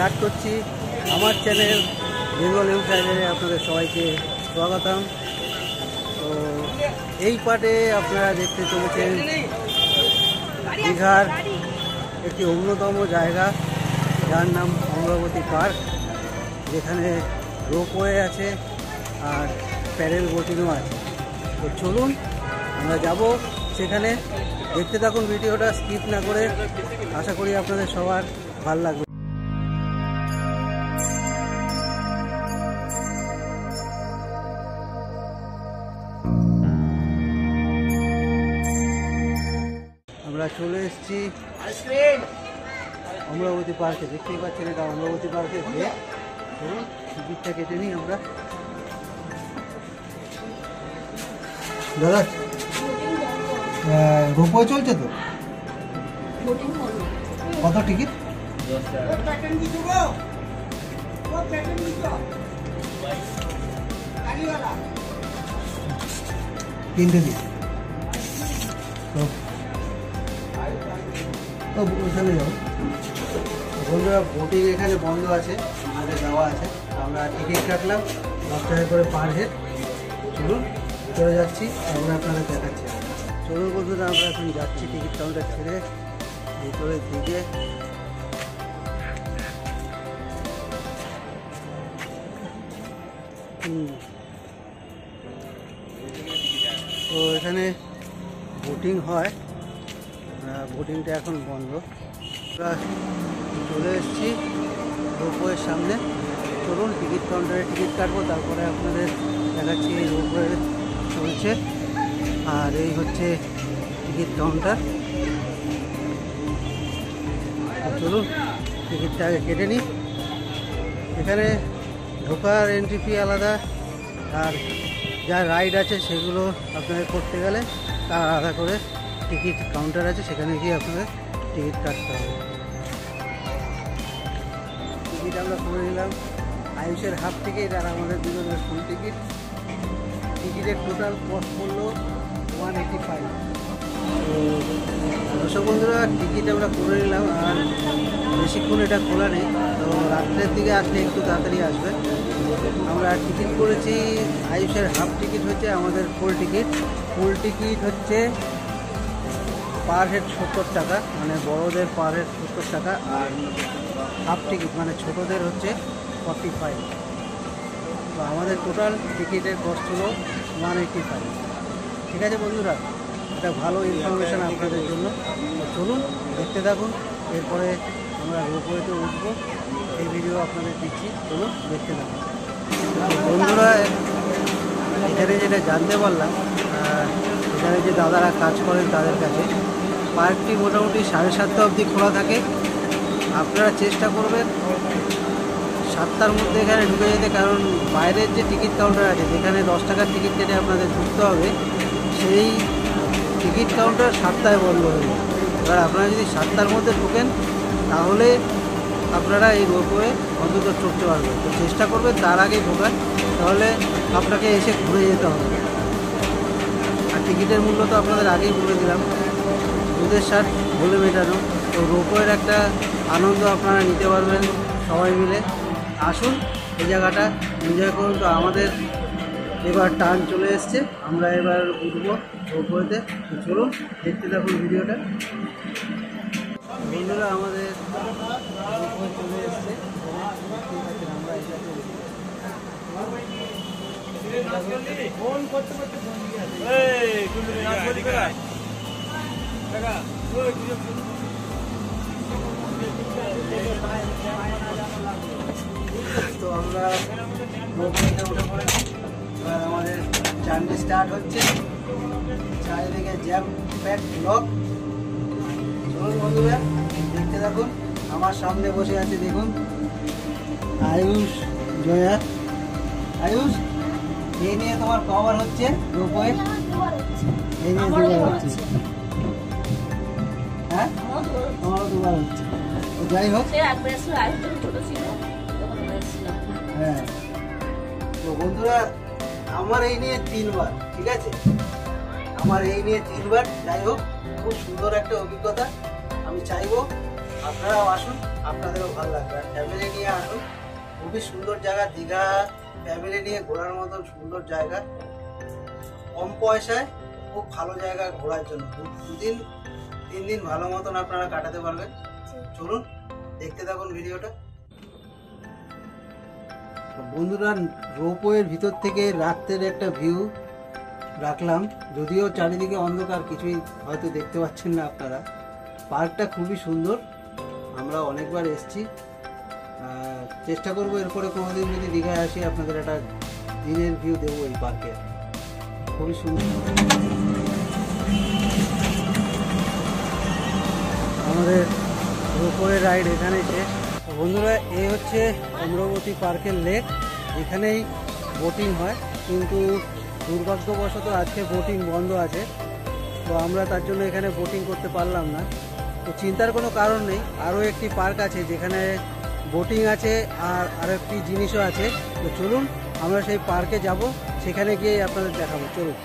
Start করছি। আমার channel Bengal news চ্যানেলে আপনাদের সবাইকে স্বাগতম। তো এই পার্টে আপনারা দেখতে চলেছেন দীঘার একটি অন্যতম জায়গা। যার নাম অমরাবতী পার্ক, যেখানে রোপওয়ে আছে আর প্যারেল বোটিংও আছে। তো চলুন, আমরা যাব সেখানে। দেখতে থাকুন ভিডিওটা, স্কিপ না করে। আশা করি আপনাদের সবার ভালো লাগবে। আমরা চলে এসেছি অমরাবতী পার্কে দেখতেই পাচ্ছেন এটা অমরাবতী পার্কে। চলুন টিকিটটা কেটে নিই আমরা। দাদা রোপওয়ে চলছে তো? কত টিকিট? তিনটে দিন তো তো যাও বন্ধুরা বোটিং এখানে বন্ধ আছে, আমাদের যাওয়া আছে। আমরা টিকিট কাটলাম, দশ টাকা করে পার হেড চলুন, চলে যাচ্ছি, আমরা আপনাদের দেখাচ্ছি। চলুন বন্ধুরা, আমরা এখন যাচ্ছি টিকিট কাউন্টার ছেড়ে, ভিতরে দিকে। তো এখানে বোটিং হয়। বোটিংটা এখন বন্ধ। চলে এসেছি রোপওয়ের সামনে। চলুন, টিকিট কাউন্টারে টিকিট কাটবো, তারপরে আপনাদের দেখাচ্ছি এই রোপওয়ে চলছে। আর এই হচ্ছে টিকিট কাউন্টার। চলুন, টিকিটটা আগে কেটে নিই। এখানে ঢোকার এন্ট্রি ফি আলাদা। আর যা রাইড আছে, সেগুলো আপনাদের করতে গেলে তার আলাদা করে টিকিট কাউন্টার আছে, সেখানে গিয়ে আপনাদের টিকিট কাটতে হবে। টিকিট আমরা করে নিলাম। আয়ুষের হাফ টিকিট আর আমাদের দুজনের ফুল টিকিট। টিকিটের টোটাল কস্ট পড়ল ওয়ান এইটি ফাইভ দর্শক বন্ধুরা, টিকিট আমরা করে নিলাম আর বেশিক্ষণ এটা খোলা নেই। তো রাত্রের দিকে আসলে একটু তাড়াতাড়ি আসবে। আমরা টিকিট করেছি, আয়ুষের হাফ টিকিট হচ্ছে আমাদের ফুল টিকিট। ফুল টিকিট হচ্ছে পার হেড সত্তর টাকা মানে বড়োদের পার হেড সত্তর টাকা, আর হাফ টিকিট মানে ছোটোদের হচ্ছে ফর্টি ফাইভ তো আমাদের টোটাল টিকিটের কস্ট হলো ওয়ান এইটি ফাইভ ঠিক আছে বন্ধুরা, এটা ভালো ইনফরমেশান আপনাদের জন্য। চলুন, দেখতে থাকুন, এরপরে আমরা রোপওয়েতে উঠবো। এই ভিডিও আপনাদের দিচ্ছি, চলুন, দেখতে থাকুন। বন্ধুরা, এখানে যেটা জানতে পারলাম এখানে যে দাদারা কাজ করেন তাদের কাছে পার্কটি মোটামুটি সাড়ে সাতটা অবধি খোলা থাকে। আপনারা চেষ্টা করবেন সাতটার মধ্যে এখানে ঢুকে যেতে, কারণ বাইরের যে টিকিট কাউন্টার আছে, যেখানে দশ টাকার টিকিট কেটে আপনাদের ঢুকতে হবে, সেই টিকিট কাউন্টার সাতটায় বন্ধ হয়ে যায়। এবার আপনারা যদি সাতটার মধ্যে ঢোকেন, তাহলে আপনারা এই রোপওয়ে অন্তত চড়তে পারবেন। তো চেষ্টা করবেন তার আগে ঢোকার, তাহলে আপনাকে এসে ঘুরে যেতে হবে। আর টিকিটের মূল্য তো আপনাদের আগেই বলে দিলাম। দুধের স্বাদ বলে মেটানো। তো রোপওয়ের একটা আনন্দ আপনারা নিতে পারবেন সবাই মিলে। আসুন, এই জায়গাটা এনজয় করুন। তো আমাদের এবার টান চলে এসছে। আমরা এবার উঠবো রোপওয়েতে। তো চলুন, দেখতে থাকুন ভিডিওটা। বন্ধুরা, আমাদের চলে এসছে। আছে আমরা এটাতে উঠবো। তো আমরা উঠে পড়েছি এবার আমাদের জার্নি স্টার্ট হচ্ছে। চারিদিকে জ্যাম প্যাক ব্লক চলুন বন্ধুরা, দেখতে থাকুন। আমার সামনে বসে আছে, দেখুন। আয়ুষ, জয়া। আয়ুষ, এই নিয়ে তোমার কভার হচ্ছে রোপওয়ে এই নিয়ে দুবার হচ্ছে। তোমারও দুবার হচ্ছে যাই হোক হ্যাঁ। তো বন্ধুরা আমার এই নিয়ে তিনবার ঠিক আছে? আমার এই নিয়ে তিনবার যাই হোক খুব সুন্দর একটা অভিজ্ঞতা। আমি চাইব আপনারাও আসুন আপনাদেরও ভালো লাগবে। আর ফ্যামিলি নিয়ে আসুন খুবই সুন্দর জায়গা দীঘা ফ্যামিলি নিয়ে ঘোরার মতন সুন্দর জায়গা। কম পয়সায় খুব ভালো জায়গা ঘোরার জন্য। দুদিন তিন দিন ভালো মতন আপনারা কাটাতে পারবেন। চলুন দেখতে থাকুন ভিডিওটা। বন্ধুরা রোপওয়ের ভিতর থেকে রাত্রের একটা ভিউ রাখলাম। যদিও চারিদিকে অন্ধকার কিছুই হয়তো দেখতে পাচ্ছেন না আপনারা। পার্কটা খুবই সুন্দর। আমরা অনেকবার এসেছি। চেষ্টা করব এরপরে কোনোদিন যদি দীঘায় আসি আপনাদের একটা দিনের ভিউ দেবো এই পার্কে। খুবই সুন্দর। আমাদের রোপওয়ে রাইড এখানে শেষ। বন্ধুরা, এই হচ্ছে অমরাবতী পার্কের লেক। এখানেই বোটিং হয়, কিন্তু দুর্ভাগ্যবশত আজকে বোটিং বন্ধ আছে। তো আমরা তার জন্য এখানে বোটিং করতে পারলাম না। তো চিন্তার কোনো কারণ নেই, আরও একটি পার্ক আছে যেখানে বোটিং আছে আর আরও একটি জিনিসও আছে। তো চলুন, আমরা সেই পার্কে যাব, সেখানে গিয়ে আপনাদের দেখাবো। চলুন।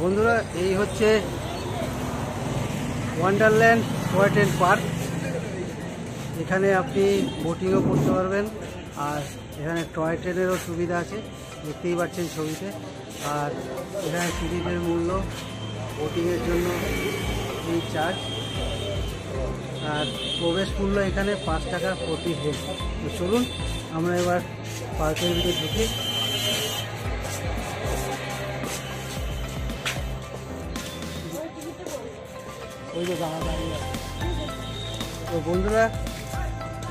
বন্ধুরা, এই হচ্ছে ওয়ান্ডারল্যান্ড টয় ট্রেন পার্ক এখানে আপনি বোটিংও করতে পারবেন, আর এখানে টয় ট্রেনেরও সুবিধা আছে, দেখতেই পাচ্ছেন ছবিতে। আর এখানে টিকিটের মূল্য বোটিংয়ের জন্য এই চার্জ আর প্রবেশ মূল্য এখানে পাঁচ টাকা প্রতি হেড তো চলুন, আমরা এবার পার্কের ভিতরে ঢুকি। ওই যে দাঁড়া দাঁড়িয়ে তো বন্ধুরা,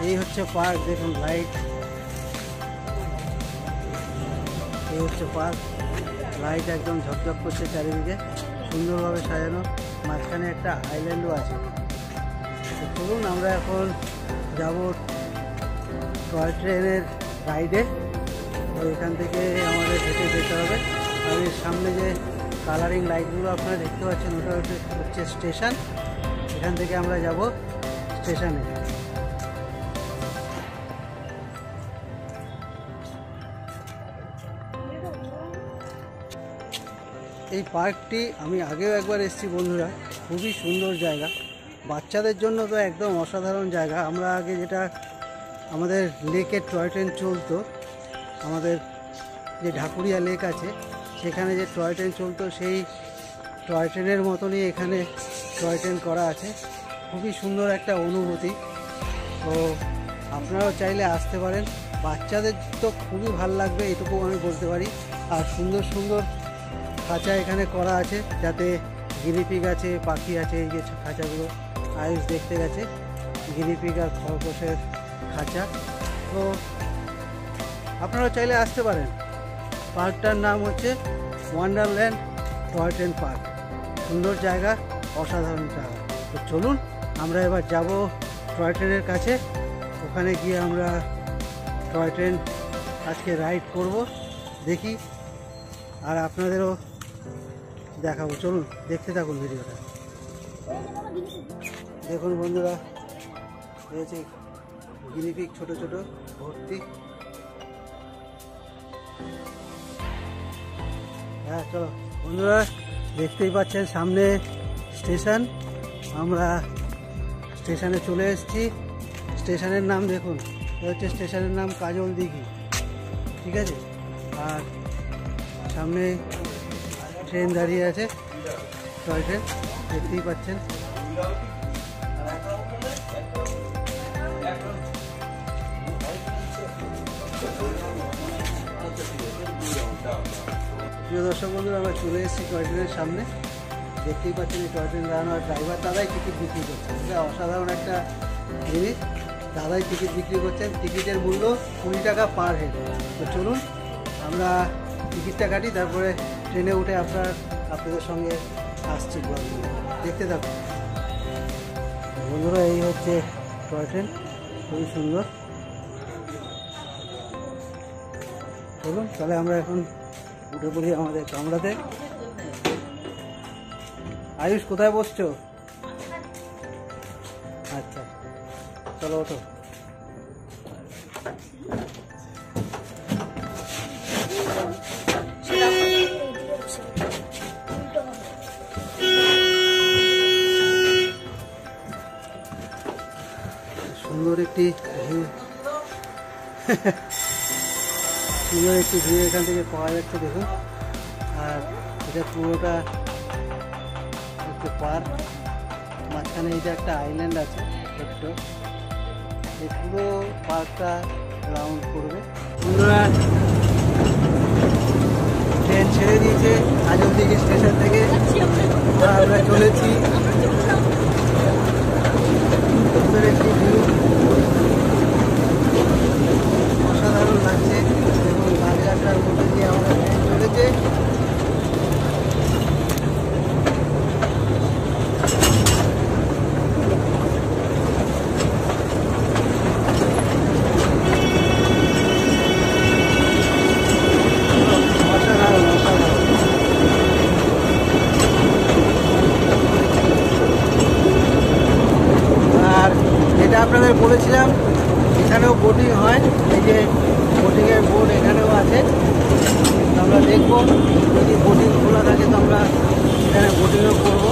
এই হচ্ছে পার্ক, দেখুন লাইট এই হচ্ছে পার্ক। লাইট একদম ঝকঝক করছে চারিদিকে। সুন্দরভাবে সাজানো। মাঝখানে একটা আইল্যান্ডও আছে। তো চলুন, আমরা এখন যাব টয় ট্রেনের রাইডে তো এখান থেকে আমাদের হেঁটে যেতে হবে। আর সামনে যে কালারিং লাইটগুলো আপনারা দেখতে পাচ্ছেন, ওটা হচ্ছে স্টেশন এখান থেকে আমরা যাব স্টেশনে এই পার্কটি আমি আগেও একবার এসেছি বন্ধুরা, খুবই সুন্দর জায়গা। বাচ্চাদের জন্য তো একদম অসাধারণ জায়গা। আমরা আগে যেটা আমাদের লেকের টয় ট্রেন চলতো, আমাদের যে ঢাকুরিয়া লেক আছে সেখানে যে টয় ট্রেন চলতো, সেই টয় ট্রেনের মতনই এখানে টয় ট্রেন করা আছে। খুবই সুন্দর একটা অনুভূতি। তো আপনারাও চাইলে আসতে পারেন। বাচ্চাদের তো খুবই ভালো লাগবে, এটুকু আমি বলতে পারি। আর সুন্দর সুন্দর খাঁচা এখানে করা আছে, যাতে গিরিপিগ আছে, পাখি আছে, এই যে খাঁচাগুলো, আয়ুষ দেখতে গেছে। গিরিপিগ আর খরগোশের খাঁচা। তো আপনারা চাইলে আসতে পারেন। পার্কটার নাম হচ্ছে ওয়ান্ডারল্যান্ড টয় ট্রেন পার্ক সুন্দর জায়গা, অসাধারণ জায়গা। তো চলুন, আমরা এবার যাব টয় ট্রেনের কাছে। ওখানে গিয়ে আমরা টয় ট্রেন আজকে রাইড করব, দেখি। আর আপনাদেরও দেখাবো। চলুন, দেখতে থাকুন ভিডিওটা। দেখুন বন্ধুরা, রয়েছে গিনিপিক ছোট ছোট, ভর্তি। হ্যাঁ চলো। বন্ধুরা, দেখতেই পাচ্ছেন সামনে স্টেশন। আমরা স্টেশনে চলে এসেছি। স্টেশনের নাম দেখুন হচ্ছে স্টেশনের নাম কাজল দিঘি, ঠিক আছে? আর সামনে ট্রেন দাঁড়িয়ে আছে, টয় ট্রেন, দেখতেই পাচ্ছেন। প্রিয় দর্শক বন্ধুরা, আমরা চলে এসেছি টয় ট্রেনের সামনে। দেখতেই পাচ্ছেন এই টয় ট্রেন দাঁড়ানো আর ড্রাইভার দাদাই টিকিট বিক্রি করছেন এটা অসাধারণ একটা জিনিস। দাদাই টিকিট বিক্রি করছেন টিকিটের মূল্য কুড়ি টাকা পার হেড তো চলুন, আমরা টিকিটটা কাটি, তারপরে ট্রেনে উঠে আপনার, আপনাদের সঙ্গে আসছি দেখতে থাকুন। বন্ধুরা, এই হচ্ছে টয় ট্রেন খুবই সুন্দর। চলুন, তাহলে আমরা এখন উঠে পড়ি আমাদের কামড়াতে আয়ুষ কোথায় বসছো? আচ্ছা চলো ওঠো। সুন্দর একটি ভিউ এখান থেকে পাওয়া যাচ্ছে দেখুন। আর এটা পুরোটা হচ্ছে পার্ক। মাঝখানে এটা একটা আইল্যান্ড আছে, ছোট্ট। এই পুরো পার্কটা রাউন্ড করবে। বন্ধুরা ট্রেন ছেড়ে দিয়েছে। আজমদিঘি স্টেশন থেকে আমরা চলেছি সুন্দর একটি ভিউ অসাধারণ লাগছে এবং বাজারটার মধ্যে দিয়ে আমরা ট্রেন চলেছে অসাধারণ অসাধারণ আর যেটা আপনাদের বলেছিলাম এখানেও বোটিং হয়, এই যে বোটিংয়ের বোর্ড এখানেও আছে। আমরা দেখব, যদি বোটিং খোলা থাকে তো আমরা এখানে বোটিংও করব।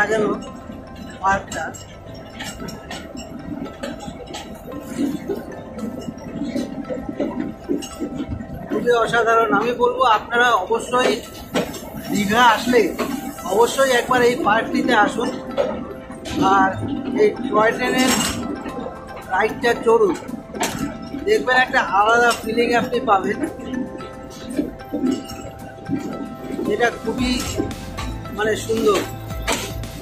সাজানো পার্কটা। খুবই অসাধারণ। আমি বলব, আপনারা অবশ্যই দীঘা আসলে অবশ্যই একবার এই পার্কটিতে আসুন। আর এই টয় ট্রেনের রাইডটা চড়ুন। দেখবেন একটা আলাদা ফিলিং আপনি পাবেন। এটা খুবই মানে সুন্দর।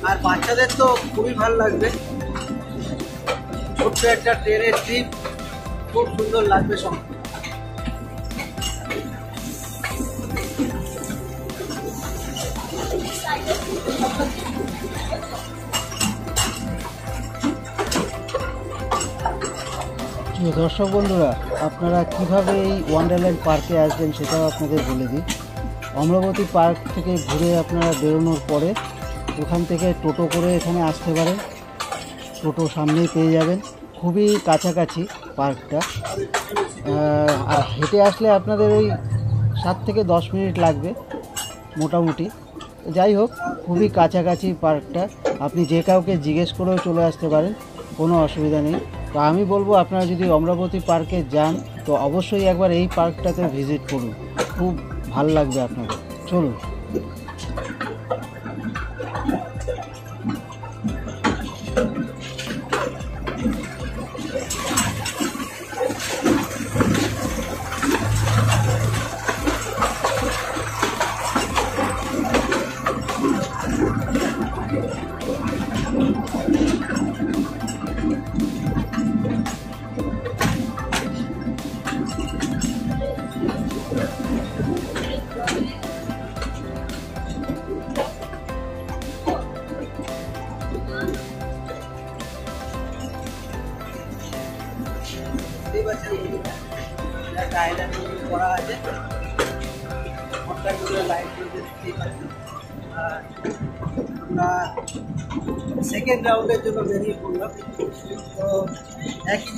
আর বাচ্চাদের তো খুবই ভালো লাগবে। ছোট্ট একটা ট্রেনের ট্রিপ খুব সুন্দর লাগবে সব। দর্শক বন্ধুরা, আপনারা কীভাবে এই ওয়ান্ডারল্যান্ড পার্কে আসবেন সেটাও আপনাদের বলে দিই। অমরাবতী পার্ক থেকে ঘুরে আপনারা বেরোনোর পরে ওখান থেকে টোটো করে এখানে আসতে পারেন টোটো সামনেই পেয়ে যাবেন খুবই কাছাকাছি পার্কটা। আর হেঁটে আসলে আপনাদের ওই সাত থেকে দশ মিনিট লাগবে মোটামুটি। যাই হোক, খুবই কাছাকাছি পার্কটা। আপনি যে কাউকে জিজ্ঞেস করেও চলে আসতে পারেন, কোনো অসুবিধা নেই। তো আমি বলব, আপনারা যদি অমরাবতী পার্কে যান, তো অবশ্যই একবার এই পার্কটাতে ভিজিট করুন। খুব ভালো লাগবে আপনাদের। চলুন।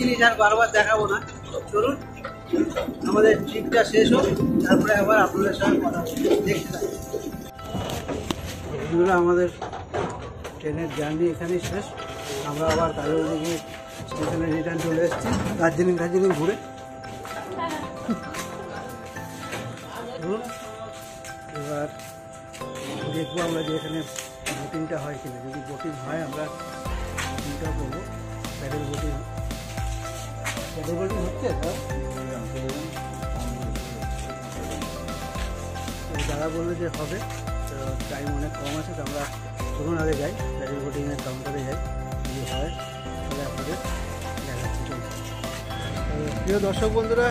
জিনিস আর বারবার দেখাবো না। চলুন, আমাদের ট্রিপটা শেষ হোক, তারপরে আবার আপনাদের সঙ্গে কথা। দেখতে আমাদের ট্রেনের জার্নি এখানেই শেষ। আমরা আবার দিকে স্টেশনে রিটার্ন চলে এসেছি। দার্জিলিং দার্জিলিং ঘুরে। এবার দেখব আমরা যে এখানে বোটিংটা হয় কিনা। যদি বোটিং হয়, আমরা বোটিংটা করব। প্যাডেল বোটিং তো দাদা বলল যে হবে টাইম অনেক কম আছে, তো আমরা চলুন আগে যাই প্যাডেল বোটিংয়ের কাউন্টারে যাই যদি হয়, তাহলে আপনাদের দেখাচ্ছি প্রিয় দর্শক বন্ধুরা,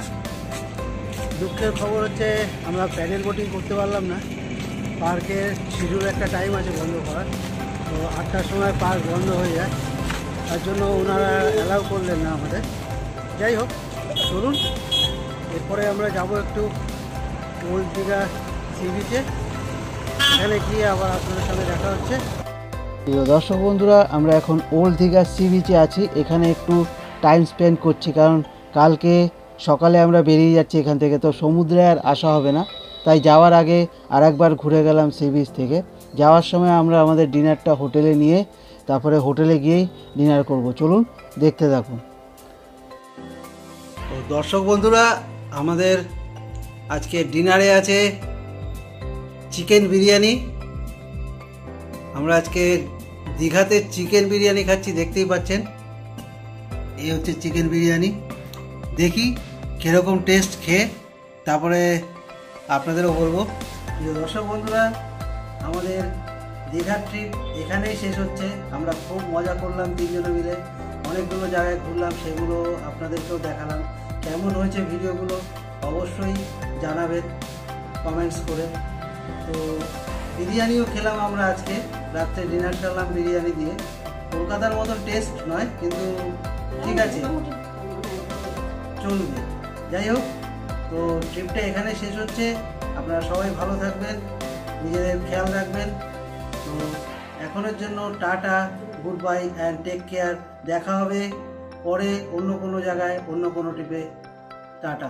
দুঃখের খবর হচ্ছে, আমরা প্যাডেল বোটিং করতে পারলাম না। পার্কের শিডিউল একটা টাইম আছে বন্ধ করার, তো আটটার সময় পার্ক বন্ধ হয়ে যায়। তার জন্য ওনারা অ্যালাউ করলেন না আমাদের। যাই হোক, চলুন। এরপরে আমরা যাব একটু ওল্ড দীঘা সি বিচে এখানে গিয়ে আবার আপনাদের সাথে দেখা হচ্ছে। প্রিয় দর্শক বন্ধুরা, আমরা এখন ওল্ড দীঘা সি বিচে আছি। এখানে একটু টাইম স্পেন্ড করছি, কারণ কালকে সকালে আমরা বেরিয়ে যাচ্ছি এখান থেকে, তো সমুদ্রে আর আসা হবে না। তাই যাওয়ার আগে আর একবার ঘুরে গেলাম সি বিচ থেকে। যাওয়ার সময় আমরা আমাদের ডিনারটা হোটেলে নিয়ে, তারপরে হোটেলে গিয়েই ডিনার করব। চলুন, দেখতে থাকুন। দর্শক বন্ধুরা, আমাদের আজকে ডিনারে আছে চিকেন বিরিয়ানি। আমরা আজকে দীঘাতে চিকেন বিরিয়ানি খাচ্ছি, দেখতেই পাচ্ছেন। এই হচ্ছে চিকেন বিরিয়ানি। দেখি কীরকম টেস্ট খেয়ে, তারপরে আপনাদেরও বলব। প্রিয় দর্শক বন্ধুরা, আমাদের দীঘার ট্রিপ এখানেই শেষ হচ্ছে। আমরা খুব মজা করলাম তিনজনে মিলে। অনেকগুলো জায়গায় ঘুরলাম, সেগুলো আপনাদেরকেও দেখালাম। কেমন হয়েছে ভিডিওগুলো অবশ্যই জানাবেন কমেন্টস করে। তো বিরিয়ানিও খেলাম আমরা আজকে রাত্রে ডিনার করলাম বিরিয়ানি দিয়ে। কলকাতার মতো টেস্ট নয় কিন্তু ঠিক আছে। চলবে। যাই হোক তো ট্রিপটা এখানে শেষ হচ্ছে। আপনারা সবাই ভালো থাকবেন নিজেদের খেয়াল রাখবেন। তো এখনের জন্য tata good bye and take care দেখা হবে। পরে অন্য কোনো জায়গায় অন্য কোনো টিপে টাটা।